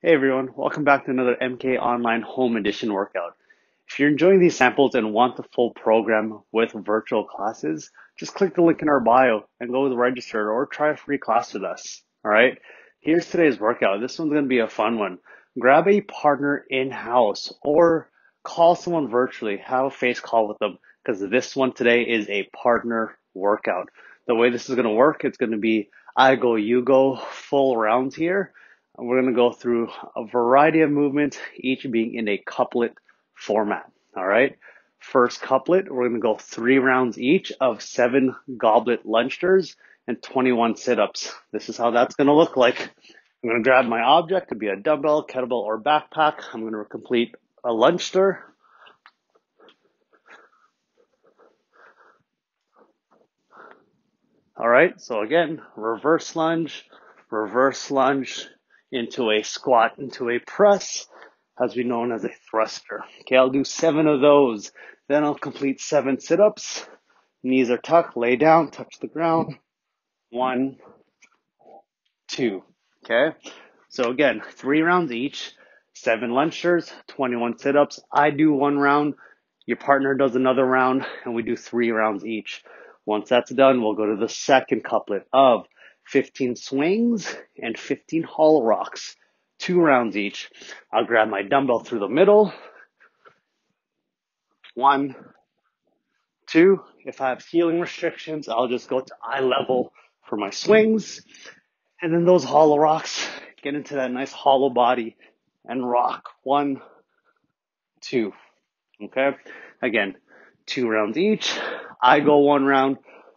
Hey everyone, welcome back to another MK Online Home Edition workout. If you're enjoying these samples and want the full program with virtual classes, just click the link in our bio and go register or try a free class with us. Alright, here's today's workout. This one's going to be a fun one. Grab a partner in-house or call someone virtually, have a face call with them because this one today is a partner workout. The way this is going to work, it's going to be I go, you go, full rounds here we're going to go through a variety of movements, each being in a couplet format. All right. First couplet, we're going to go three rounds each of seven goblet lunges and 21 sit-ups. This is how that's going to look like. I'm going to grab my object, to be a dumbbell, kettlebell, or backpack. I'm going to complete a lunge. All right, so again, reverse lunge, reverse lunge, into a squat, into a press, as we known as a thruster. Okay, I'll do seven of those. Then I'll complete seven sit-ups. Knees are tucked, lay down, touch the ground. One, two. Okay. So again, three rounds each, seven lunges, 21 sit-ups. I do one round. Your partner does another round and we do three rounds each. Once that's done, we'll go to the second couplet of 15 swings and 15 hollow rocks, two rounds each. I'll grab my dumbbell through the middle. One, two. If I have ceiling restrictions, I'll just go to eye level for my swings. And then those hollow rocks, get into that nice hollow body and rock. One, two. Okay. Again, two rounds each. I go one round.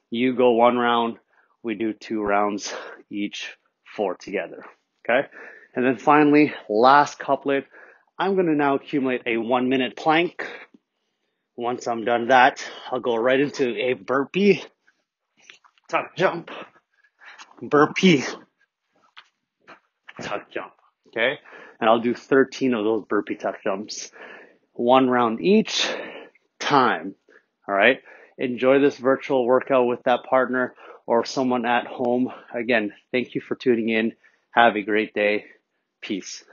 You go one round we do two rounds each four together. Okay. And then finally, last couplet, I'm going to now accumulate a one minute plank. Once I'm done that, I'll go right into a burpee, tuck jump, burpee, tuck jump. Okay. And I'll do 13 of those burpee tuck jumps. One round each time. All right. Enjoy this virtual workout with that partner or someone at home. Again, thank you for tuning in. Have a great day. Peace.